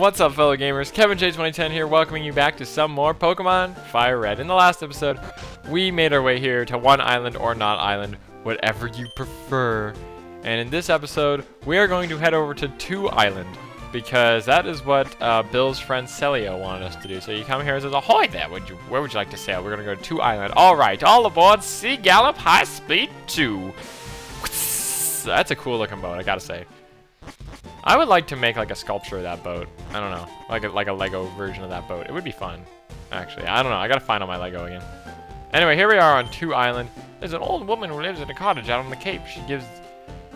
What's up, fellow gamers? Kevin J2010 here, welcoming you back to some more Pokemon Fire Red. In the last episode, we made our way here to one island or Knot island, whatever you prefer. And in this episode, we are going to head over to Two Island, because that is what uh, Bill's friend Celio wanted us to do. So you come here and says, Ahoy there, would you, where would you like to sail? We're going to go to Two Island. Alright, all aboard Sea Gallop High Speed 2. That's a cool looking boat, I gotta say. I would like to make like a sculpture of that boat. I don't know, like a, like a Lego version of that boat. It would be fun, actually. I don't know. I gotta find all my Lego again. Anyway, here we are on Two Island. There's an old woman who lives in a cottage out on the Cape. She gives,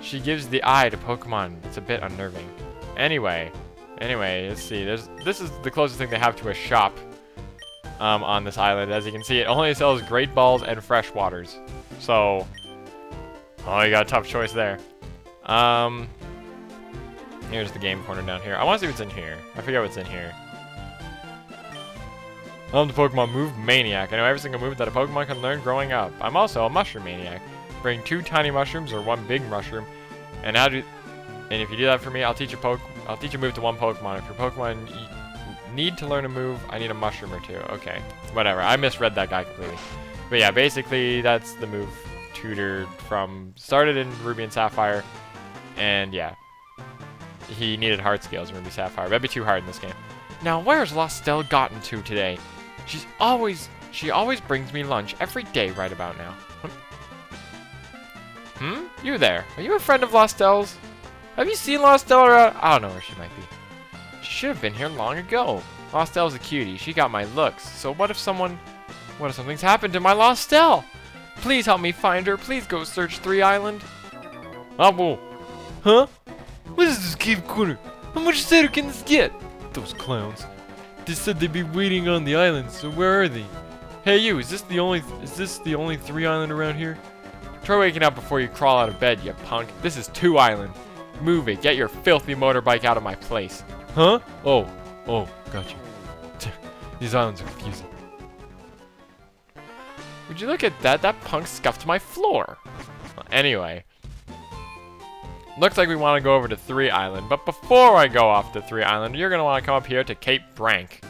she gives the eye to Pokemon. It's a bit unnerving. Anyway, anyway, let's see. There's this is the closest thing they have to a shop um, on this island. As you can see, it only sells Great Balls and Fresh Waters. So, oh, you got a tough choice there. Um, Here's the game corner down here. I want to see what's in here. I forget what's in here. I'm the Pokemon Move Maniac. I know every single move that a Pokemon can learn growing up. I'm also a Mushroom Maniac. Bring two tiny mushrooms or one big mushroom. And how do and if you do that for me, I'll teach a poke I'll teach a move to one Pokemon. If your Pokemon need to learn a move, I need a mushroom or two. Okay. Whatever. I misread that guy completely. But yeah, basically that's the move tutor from started in Ruby and Sapphire. And yeah, he needed hard scales Ruby Sapphire. That'd be too hard in this game. Now, where's Lostelle gotten to today? She's always, she always brings me lunch every day right about now. Hmm? You there. Are you a friend of Lostelle's? Have you seen Lostelle around? I don't know where she might be. She should have been here long ago. Lostelle's a cutie. She got my looks. So what if someone... What if something's happened to my Lostelle? Please help me find her. Please go search Three Island. Oh, Huh? What is this cave corner? How much cider can this get? Those clowns. They said they'd be waiting on the island, so where are they? Hey you, is this the only is this the only three island around here? Try waking up before you crawl out of bed, you punk. This is two island. Move it. Get your filthy motorbike out of my place. Huh? Oh. Oh, gotcha. These islands are confusing. Would you look at that? That punk scuffed my floor. Anyway. Looks like we want to go over to Three Island, but before I go off to Three Island, you're going to want to come up here to Cape Brank.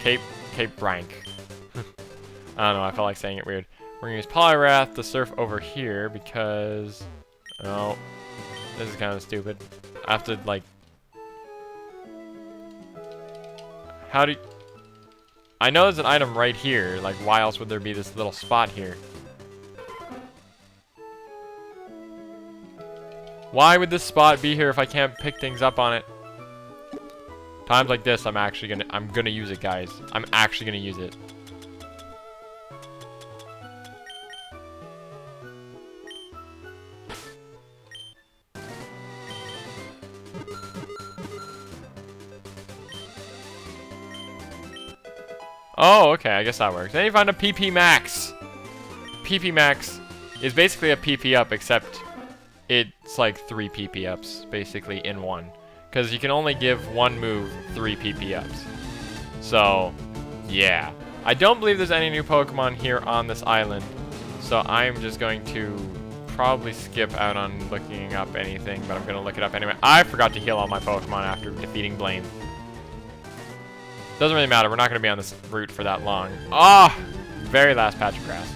Cape, Cape Brank. I don't know, I felt like saying it weird. We're going to use Poliwrath to surf over here because... Oh, this is kind of stupid. I have to, like... How do you... I know there's an item right here, like why else would there be this little spot here? Why would this spot be here if I can't pick things up on it? Times like this, I'm actually gonna, I'm gonna use it, guys. I'm actually gonna use it. Oh, okay, I guess that works. Then you find a PP Max. PP Max is basically a PP up, except it's like three PP ups, basically, in one. Because you can only give one move three PP ups. So, yeah. I don't believe there's any new Pokemon here on this island. So I'm just going to probably skip out on looking up anything, but I'm going to look it up anyway. I forgot to heal all my Pokemon after defeating Blaine. Doesn't really matter. We're not going to be on this route for that long. Ah! Oh, very last patch of grass.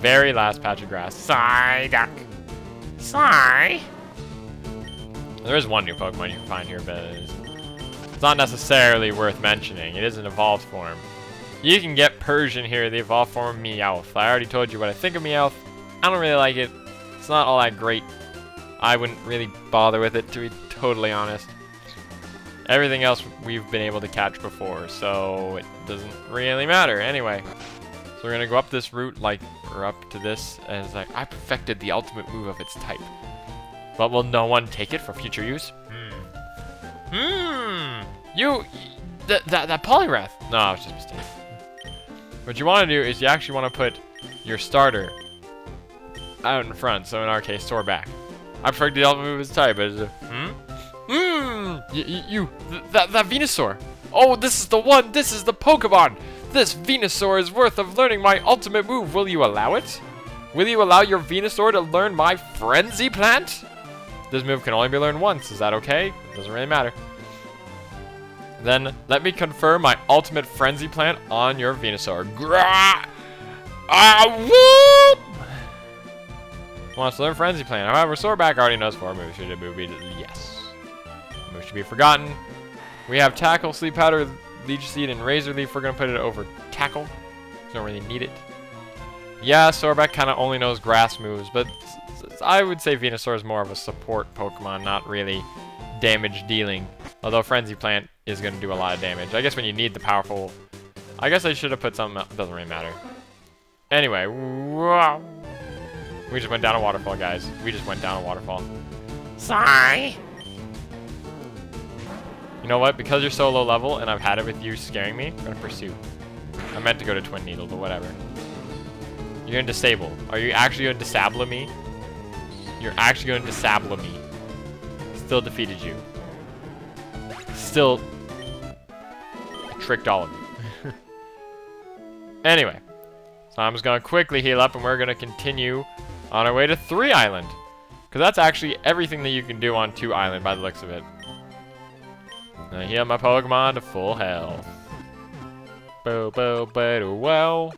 Very last patch of grass. Psyduck. Sorry. There is one new Pokemon you can find here, but it's not necessarily worth mentioning. It is an evolved form. You can get Persian here, the evolved form of Meowth. I already told you what I think of Meowth. I don't really like it. It's not all that great. I wouldn't really bother with it, to be totally honest. Everything else we've been able to catch before, so it doesn't really matter. Anyway, so we're to go up this route like or up to this and it's like, I perfected the ultimate move of its type. But will no one take it for future use? Hmm. Hmm. You, that that that Poliwrath. No, it's just a mistake. What you want to do is you actually want to put your starter out in front. So in our case, Soar back. I perfected the ultimate move of its type, but it's a, hmm. Hmm. You, you that that Venusaur. Oh, this is the one. This is the Pokemon. This Venusaur is worth of learning my ultimate move. Will you allow it? Will you allow your Venusaur to learn my Frenzy Plant? This move can only be learned once. Is that okay? Doesn't really matter. Then let me confer my ultimate frenzy plant on your Venusaur. Gra! Ah, whoop! Wants to learn frenzy plant. However, Soarback already knows four moves. Should it move? Yes. Move should be forgotten. We have Tackle, Sleep Powder, Leech Seed, and Razor Leaf. We're gonna put it over Tackle. Don't really need it. Yeah, Soarback kind of only knows grass moves, but I would say Venusaur is more of a support Pokemon, not really damage dealing. Although Frenzy Plant is going to do a lot of damage. I guess when you need the powerful... I guess I should have put something else. Doesn't really matter. Anyway. We just went down a waterfall, guys. We just went down a waterfall. Sorry. You know what? Because you're so low level and I've had it with you scaring me, I'm going to pursue. I meant to go to Twineedle, but whatever. You're to disable. Are you actually going to disable me? You're actually going to disable me. Still defeated you. Still tricked all of you. anyway. So I'm just going to quickly heal up and we're going to continue on our way to 3 Island. Because that's actually everything that you can do on 2 Island by the looks of it. I heal my Pokemon to full health. Bo bo bo well.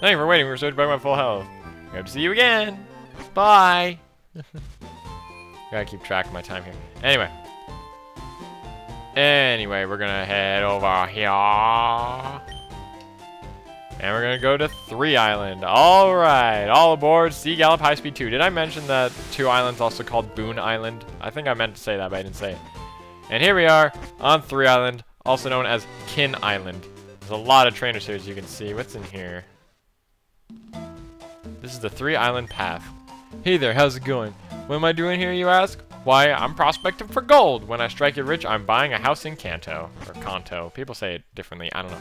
Thank you for waiting. We're so back my full health. Hope to see you again. Bye. Gotta keep track of my time here. Anyway. Anyway, we're gonna head over here. And we're gonna go to 3 Island. Alright, all aboard Sea Gallop High Speed 2. Did I mention that 2 Island's also called Boon Island? I think I meant to say that, but I didn't say it. And here we are on 3 Island, also known as Kin Island. There's a lot of trainers here, as you can see. What's in here? This is the 3 Island Path. Hey there, how's it going? What am I doing here, you ask? Why, I'm prospecting for gold. When I strike it rich, I'm buying a house in Kanto. Or Kanto. People say it differently. I don't know.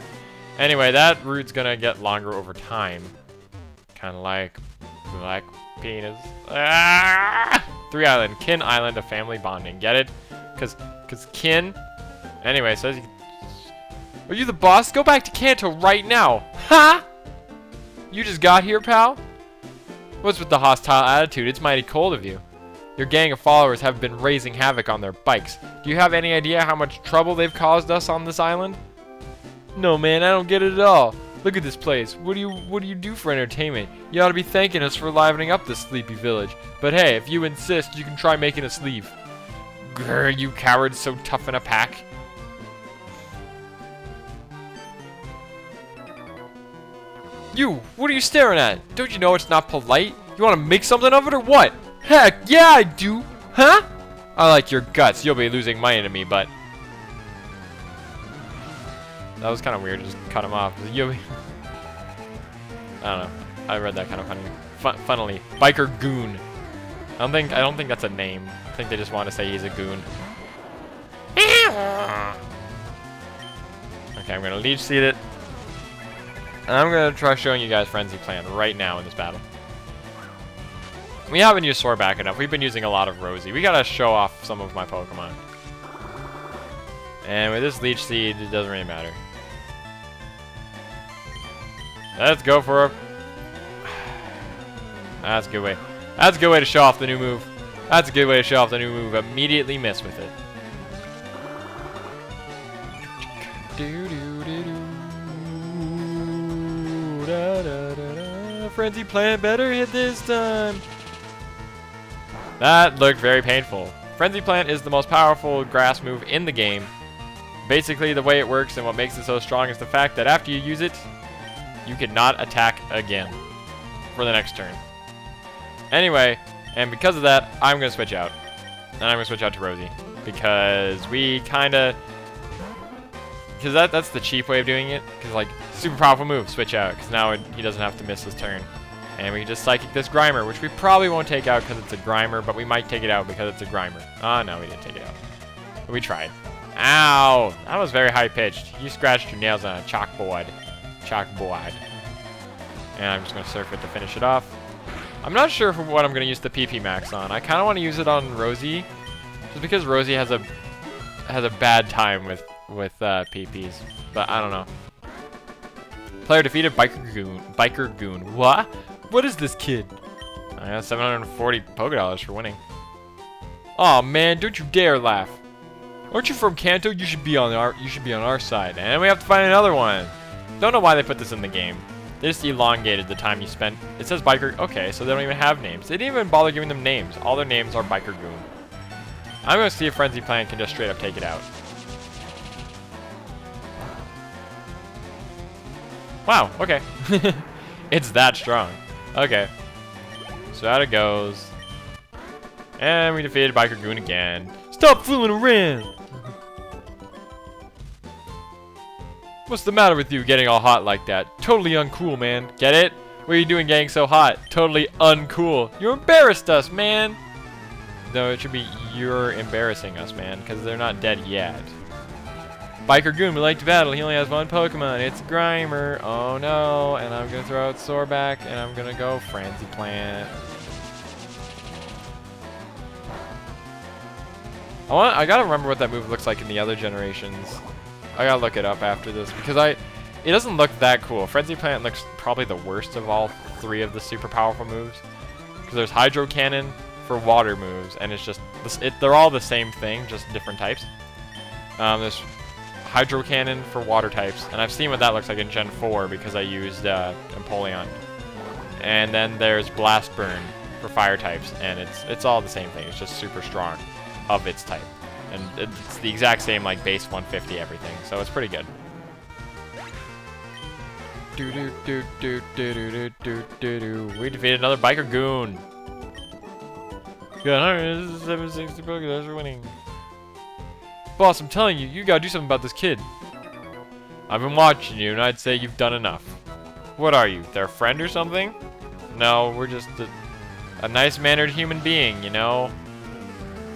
Anyway, that route's gonna get longer over time. Kind of like black penis. Ah! Three Island. Kin Island of family bonding. Get it? Because cause kin... Anyway, says... Are you the boss? Go back to Kanto right now. Ha! You just got here, pal? What's with the hostile attitude? It's mighty cold of you. Your gang of followers have been raising havoc on their bikes. Do you have any idea how much trouble they've caused us on this island? No, man, I don't get it at all. Look at this place. What do you what do you do for entertainment? You ought to be thanking us for livening up this sleepy village. But hey, if you insist, you can try making us leave. Grr, you cowards so tough in a pack. You, what are you staring at? Don't you know it's not polite? You want to make something of it or what? Heck, yeah I do. Huh? I like your guts. You'll be losing my enemy, but... That was kind of weird. Just cut him off. You'll. I don't know. I read that kind of funny. Fun funnily. Biker Goon. I don't think I don't think that's a name. I think they just want to say he's a goon. Okay, I'm gonna leech seed it. And I'm to try showing you guys Frenzy Plant right now in this battle. We haven't used Soarback enough. We've been using a lot of Rosie. We got to show off some of my Pokemon. And with this Leech Seed, it doesn't really matter. Let's go for a... That's a good way. That's a good way to show off the new move. That's a good way to show off the new move. Immediately miss with it. Frenzy plant better hit this time. That looked very painful. Frenzy Plant is the most powerful grass move in the game. Basically, the way it works and what makes it so strong is the fact that after you use it, you cannot attack again for the next turn. Anyway, and because of that, I'm going to switch out. And I'm going to switch out to Rosie. Because we kind of because that, that's the cheap way of doing it. Because, like, super powerful move, switch out. Because now it, he doesn't have to miss his turn. And we can just Psychic this Grimer, which we probably won't take out because it's a Grimer, but we might take it out because it's a Grimer. Ah, oh, no, we didn't take it out. But we tried. Ow! That was very high-pitched. You scratched your nails on a chalkboard. Chalkboard. And I'm just going to surf it to finish it off. I'm not sure what I'm going to use the PP Max on. I kind of want to use it on Rosie. Just because Rosie has a has a bad time with with uh, PPs, but I don't know. Player defeated Biker Goon. Biker Goon. What? What is this kid? I got 740 Poké Dollars for winning. oh, man, don't you dare laugh. Aren't you from Kanto? You should be on our you should be on our side. And we have to find another one. Don't know why they put this in the game. They just elongated the time you spent. It says biker. Okay, so they don't even have names. They didn't even bother giving them names. All their names are Biker Goon. I'm gonna see if Frenzy Plant can just straight up take it out. Wow, okay. it's that strong. Okay. So out it goes. And we defeated Biker Goon again. Stop fooling around! What's the matter with you getting all hot like that? Totally uncool, man. Get it? What are you doing getting so hot? Totally uncool. You embarrassed us, man! No, it should be you're embarrassing us, man, because they're not dead yet. Biker Goon would like to battle. He only has one Pokemon. It's Grimer. Oh no. And I'm going to throw out Sorback, and I'm going to go Frenzy Plant. I want. I gotta remember what that move looks like in the other generations. I gotta look it up after this because I. It doesn't look that cool. Frenzy Plant looks probably the worst of all three of the super powerful moves. Because there's Hydro Cannon for water moves, and it's just it, they're all the same thing, just different types. Um, there's Hydro Cannon for water types, and I've seen what that looks like in Gen 4 because I used uh, Empoleon. And then there's Blast Burn for fire types, and it's it's all the same thing. It's just super strong of its type, and it's the exact same, like, base 150 everything, so it's pretty good. Do do do do do do do do We defeated another biker goon. Got 160 Pokedollars for winning. Boss, I'm telling you, you gotta do something about this kid. I've been watching you, and I'd say you've done enough. What are you, their friend or something? No, we're just a, a nice-mannered human being, you know?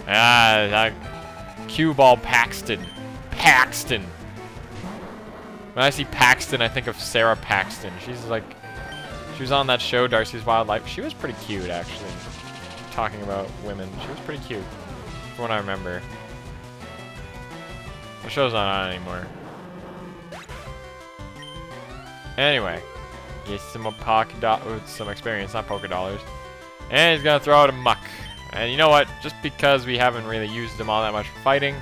Ah, I, cue ball Paxton. Paxton. When I see Paxton, I think of Sara Paxton. She's like, she was on that show, Darcy's Wild Life. She was pretty cute, actually. Talking about women. She was pretty cute, from what I remember. The show's not on anymore. Anyway, get some Poké some experience, not Poké Dollars. And he's gonna throw out a Muk. And you know what? Just because we haven't really used them all that much for fighting.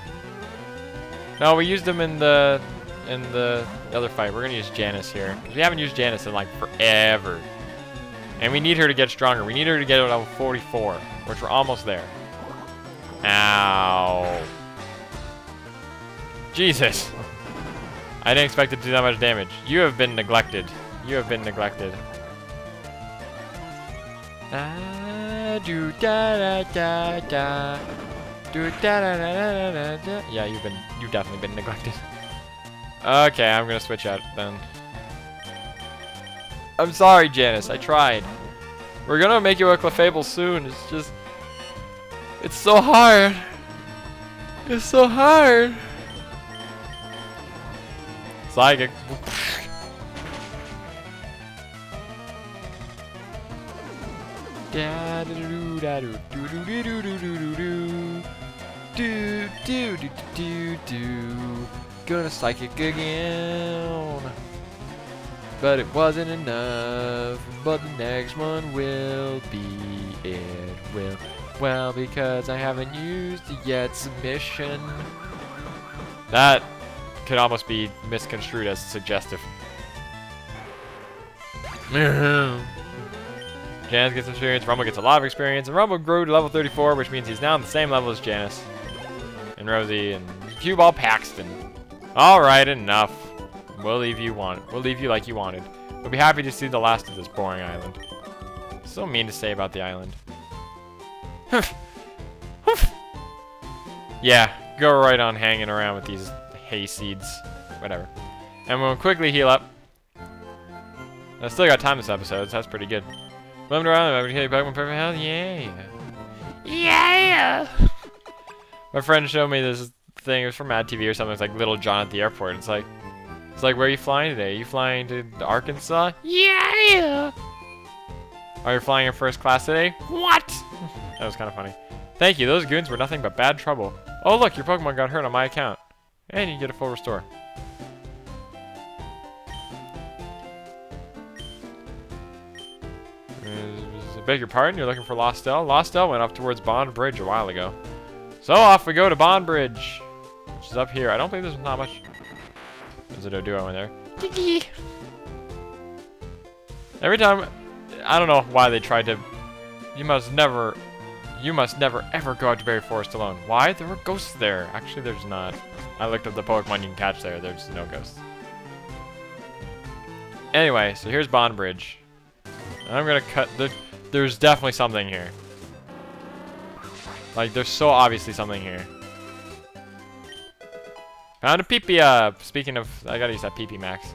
No, we used them in the in the other fight. We're gonna use Janice here. We haven't used Janice in like forever. And we need her to get stronger. We need her to get to level 44, which we're almost there. Ow. Jesus. I didn't expect it to do that much damage. You have been neglected. You have been neglected. Ah, do da da da da. Do da da da da da da. Yeah, you've been you've definitely been neglected. Okay, I'm gonna switch out then. I'm sorry, Janice. I tried. We're gonna make you a Clefable soon. It's just, it's so hard. It's so hard. Psychic. Da do do da do do do do do do do do do do do do do do gonna psychic again but it wasn't enough but the next one will be it will well because I haven't used it yet submission that could almost be misconstrued as suggestive Janice gets experience, Rumble gets a lot of experience, and Rumble grew to level 34, which means he's now on the same level as Janice, and Rosie, and Cue Ball Paxton. Alright, enough. We'll leave you want we'll leave you like you wanted. We'll be happy to see the last of this boring island. So mean to say about the island. yeah, go right on hanging around with these hay seeds. Whatever. And we'll quickly heal up. I still got time this episode, so that's pretty good. Roamed around, I'm gonna Pokemon perfect health. Yeah. Yeah. My friend showed me this thing. It was from Mad TV or something. It's like Little John at the airport. It's like, it's like, where are you flying today? Are you flying to Arkansas? Yeah. Are you flying in first class today? What? that was kind of funny. Thank you. Those goons were nothing but bad trouble. Oh look, your Pokemon got hurt on my account, and you get a full restore. Beg your pardon, you're looking for Lostelle? Lostelle went up towards Bond Bridge a while ago. So off we go to Bond Bridge. which is up here. I don't think there's not much. There's a Doduo in there. Every time, I don't know why they tried to. You must never, you must never ever go out to Berry Forest alone. Why? There were ghosts there. Actually, there's not. I looked up the Pokemon you can catch there. There's no ghosts. Anyway, so here's Bond Bridge. I'm gonna cut the. There's definitely something here. Like, there's so obviously something here. Found a peepee up. Uh, speaking of, I gotta use that peepee max.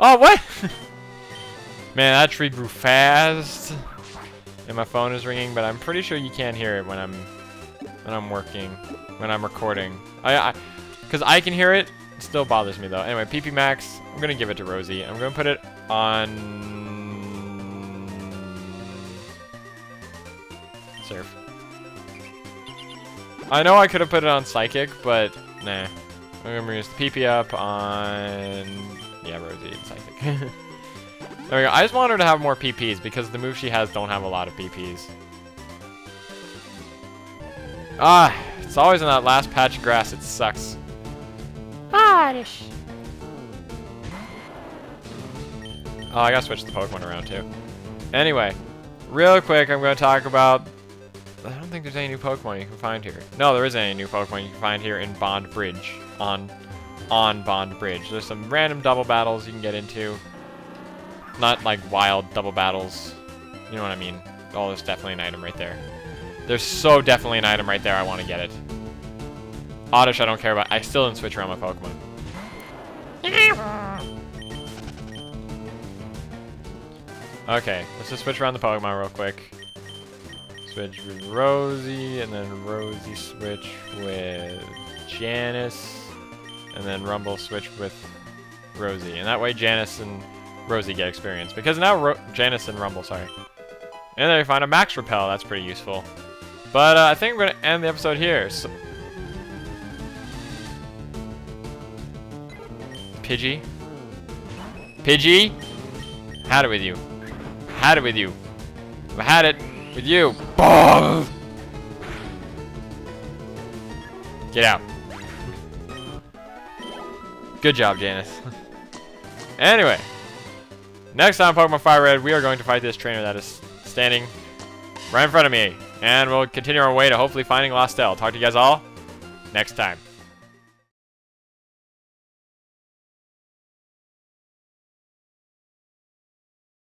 Oh, what? Man, that tree grew fast. And my phone is ringing, but I'm pretty sure you can't hear it when I'm when I'm working, when I'm recording. I, I cause I can hear it. It still bothers me though. Anyway, PP Max. I'm gonna give it to Rosie. I'm gonna put it on Surf. I know I could have put it on Psychic, but nah. I'm gonna use the PP up on yeah, Rosie and Psychic. there we go. I just want her to have more PPs because the moves she has don't have a lot of PPs. Ah, it's always in that last patch of grass. It sucks. Oddish. Oh, I gotta switch the Pokemon around too. Anyway, real quick, I'm gonna talk about don't think there's any new Pokemon you can find here. No, there isn't any new Pokemon you can find here in Bond Bridge. On, on Bond Bridge. There's some random double battles you can get into. Not like wild double battles. You know what I mean? Oh, there's definitely an item right there. There's so definitely an item right there. I want to get it. Oddish, I don't care about. I still didn't switch around my Pokemon. Okay, let's just switch around the Pokemon real quick switch with Rosie, and then Rosie switch with Janice, and then Rumble switch with Rosie. And that way Janice and Rosie get experience. Because now Ro Janice and Rumble, sorry. And then we find a Max Repel, that's pretty useful. But uh, I think we're going to end the episode here. So Pidgey? Pidgey? Had it with you. Had it with you. I had it with you. Get out. Good job, Janice. anyway, next time Pokemon Fire Red, we are going to fight this trainer that is standing right in front of me. And we'll continue our way to hopefully finding Lostelle. Talk to you guys all next time.